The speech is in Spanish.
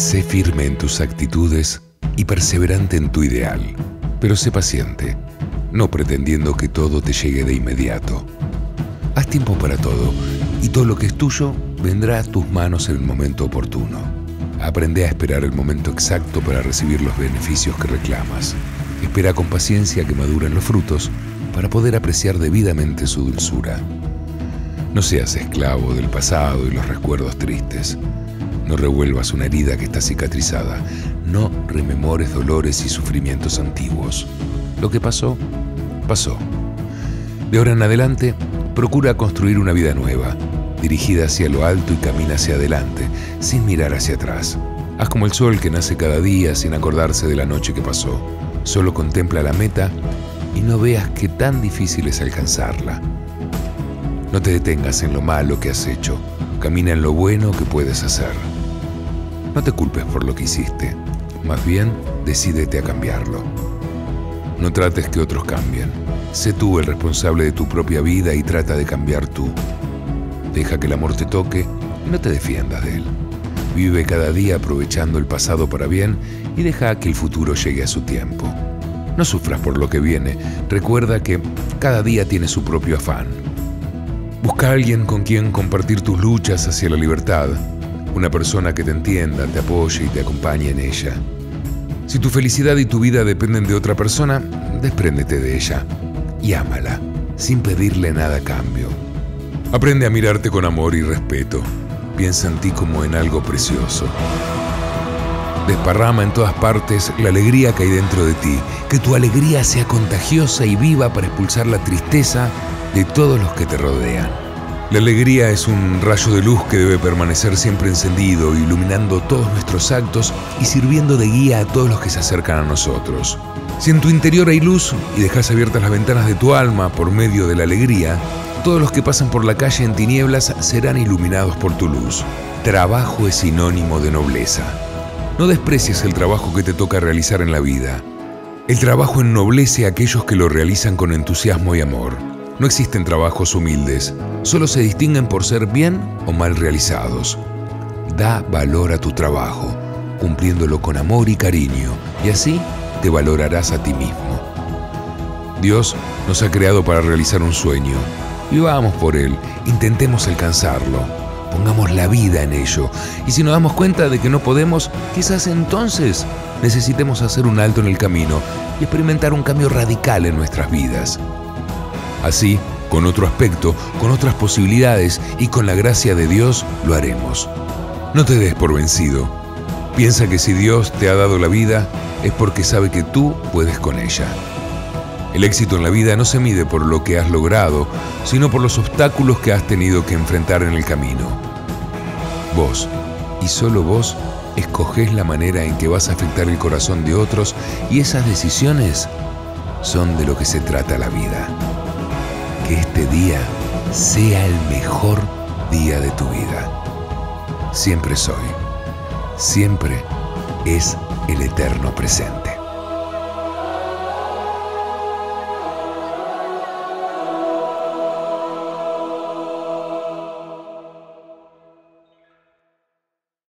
firme en tus actitudes y perseverante en tu ideal, pero sé paciente, no pretendiendo que todo te llegue de inmediato. Haz tiempo para todo y todo lo que es tuyo vendrá a tus manos en el momento oportuno. Aprende a esperar el momento exacto para recibir los beneficios que reclamas. Espera con paciencia que maduren los frutos para poder apreciar debidamente su dulzura. No seas esclavo del pasado y los recuerdos tristes. No revuelvas una herida que está cicatrizada. No rememores dolores y sufrimientos antiguos. Lo que pasó, pasó. De ahora en adelante, procura construir una vida nueva, dirigida hacia lo alto y camina hacia adelante, sin mirar hacia atrás. Haz como el sol que nace cada día sin acordarse de la noche que pasó. Solo contempla la meta y no veas qué tan difícil es alcanzarla. No te detengas en lo malo que has hecho, camina en lo bueno que puedes hacer. No te culpes por lo que hiciste, más bien decídete a cambiarlo. No trates que otros cambien, sé tú el responsable de tu propia vida y trata de cambiar tú. Deja que el amor te toque y no te defiendas de él. Vive cada día aprovechando el pasado para bien y deja que el futuro llegue a su tiempo. No sufras por lo que viene, recuerda que cada día tiene su propio afán. Busca a alguien con quien compartir tus luchas hacia la libertad, una persona que te entienda, te apoye y te acompañe en ella. Si tu felicidad y tu vida dependen de otra persona, despréndete de ella y ámala, sin pedirle nada a cambio. Aprende a mirarte con amor y respeto. Piensa en ti como en algo precioso. Desparrama en todas partes la alegría que hay dentro de ti. Que tu alegría sea contagiosa y viva para expulsar la tristeza de todos los que te rodean. La alegría es un rayo de luz que debe permanecer siempre encendido, iluminando todos nuestros actos y sirviendo de guía a todos los que se acercan a nosotros. Si en tu interior hay luz y dejas abiertas las ventanas de tu alma por medio de la alegría, todos los que pasan por la calle en tinieblas serán iluminados por tu luz. Trabajo es sinónimo de nobleza. No desprecies el trabajo que te toca realizar en la vida. El trabajo ennoblece a aquellos que lo realizan con entusiasmo y amor. No existen trabajos humildes, solo se distinguen por ser bien o mal realizados. Da valor a tu trabajo, cumpliéndolo con amor y cariño, y así te valorarás a ti mismo. Dios nos ha creado para realizar un sueño. Vivamos por él, intentemos alcanzarlo pongamos la vida en ello. Y si nos damos cuenta de que no podemos, quizás entonces necesitemos hacer un alto en el camino y experimentar un cambio radical en nuestras vidas. Así, con otro aspecto, con otras posibilidades y con la gracia de Dios, lo haremos. No te des por vencido. Piensa que si Dios te ha dado la vida, es porque sabe que tú puedes con ella. El éxito en la vida no se mide por lo que has logrado, sino por los obstáculos que has tenido que enfrentar en el camino. Vos, y solo vos, escoges la manera en que vas a afectar el corazón de otros y esas decisiones son de lo que se trata la vida. Este día sea el mejor día de tu vida. Siempre soy. Siempre es el eterno presente.